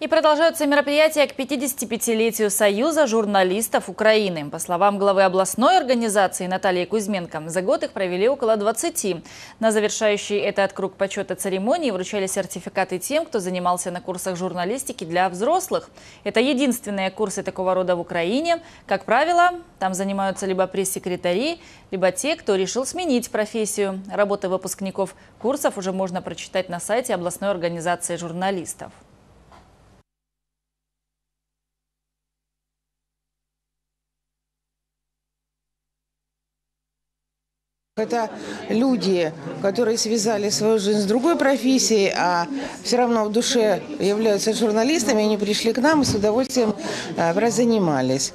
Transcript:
И продолжаются мероприятия к 55-летию Союза журналистов Украины. По словам главы областной организации Натальи Кузьменко, за год их провели около 20. На завершающий этот круг почета церемонии вручали сертификаты тем, кто занимался на курсах журналистики для взрослых. Это единственные курсы такого рода в Украине. Как правило, там занимаются либо пресс-секретари, либо те, кто решил сменить профессию. Работы выпускников курсов уже можно прочитать на сайте областной организации журналистов. Это люди, которые связали свою жизнь с другой профессией, а все равно в душе являются журналистами, они пришли к нам и с удовольствием э, занимались.